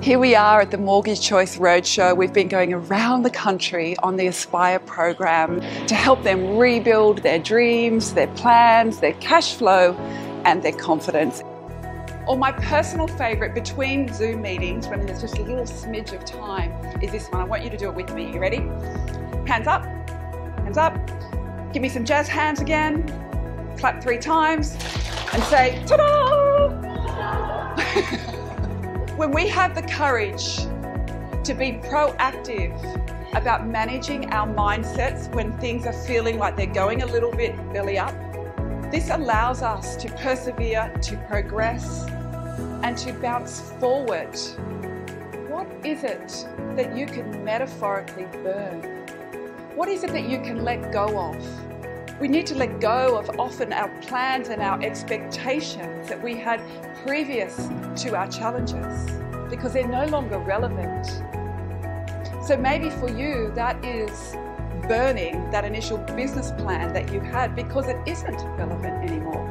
Here we are at the Mortgage Choice Roadshow. We've been going around the country on the Aspire program to help them rebuild their dreams, their plans, their cash flow, and their confidence. Or my personal favourite between Zoom meetings, when there's just a little smidge of time, is this one. I want you to do it with me. You ready? Hands up, hands up. Give me some jazz hands again. Clap three times and say, ta-da! when we have the courage to be proactive about managing our mindsets when things are feeling like they're going a little bit belly up, this allows us to persevere, to progress, and to bounce forward. What is it that you can metaphorically burn? What is it that you can let go of? We need to let go of often our plans and our expectations that we had previous to our challenges because they're no longer relevant. So maybe for you, that is burning that initial business plan that you had because it isn't relevant anymore.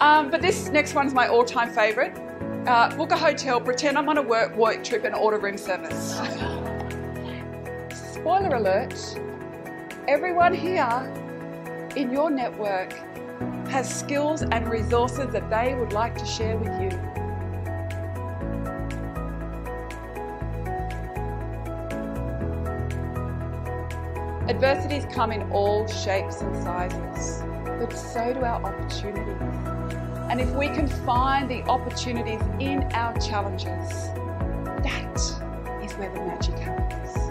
Um, but this next one's my all time favourite. Uh, book a hotel, pretend I'm on a work, work trip and order room service. Spoiler alert, everyone here in your network has skills and resources that they would like to share with you. Adversities come in all shapes and sizes, but so do our opportunities. And if we can find the opportunities in our challenges, that is where the magic happens.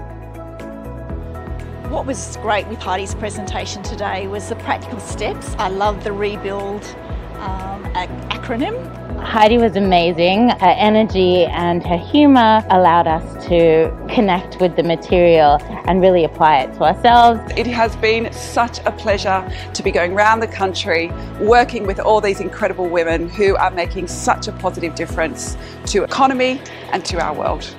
What was great with Heidi's presentation today was the practical steps. I love the rebuild um, acronym. Heidi was amazing. Her energy and her humour allowed us to connect with the material and really apply it to ourselves. It has been such a pleasure to be going around the country working with all these incredible women who are making such a positive difference to economy and to our world.